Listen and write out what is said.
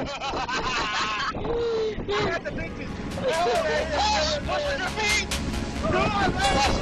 got the bitches. Oh, Push with your feet! Come on, man.